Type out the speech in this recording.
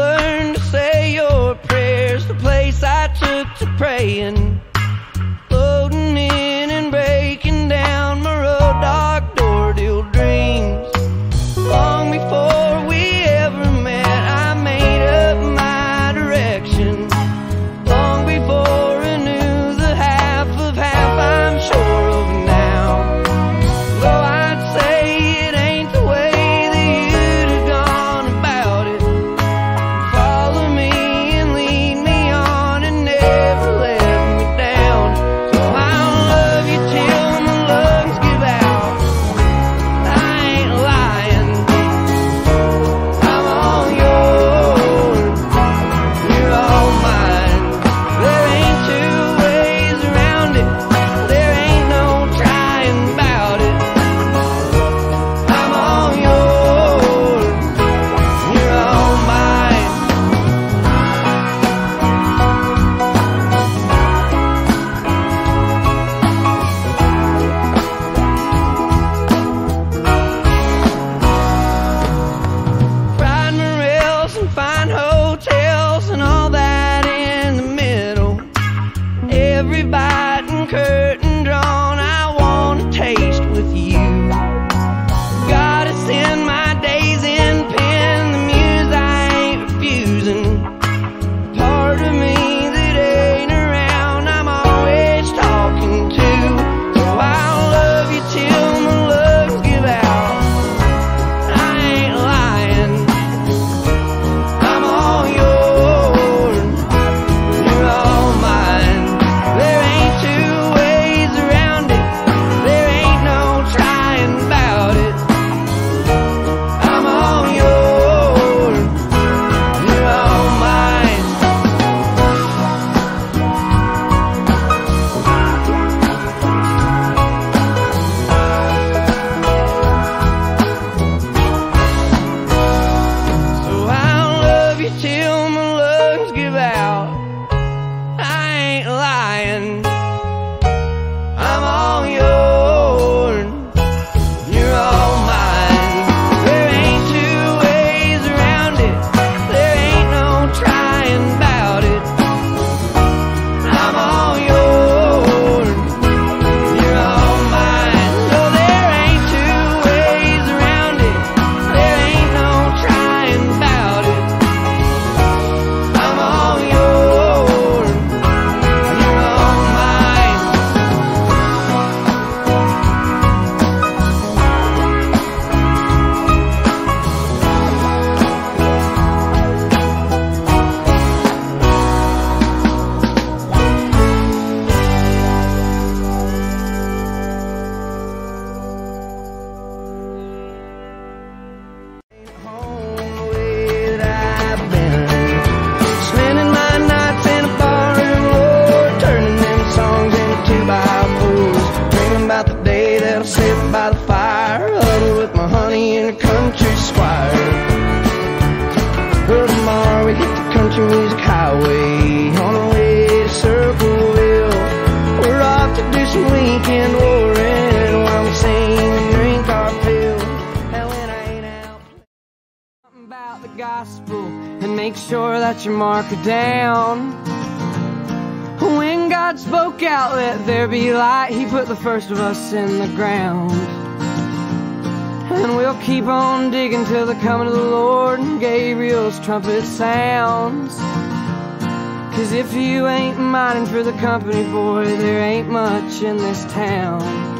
learn to say your prayers, the place I took to praying. curtain. myself saved by the fire. Huddled with my honey in a country squire. Well, tomorrow we hit the country music highway on the way to Circleville. We're off to do some weekend warring while we sing and drink our fill. And when I ain't out, something about the gospel and make sure that you mark it down. God spoke out, let there be light. He put the first of us in the ground. And we'll keep on digging till the coming of the Lord and Gabriel's trumpet sounds. Cause if you ain't mining for the company, boy, there ain't much in this town.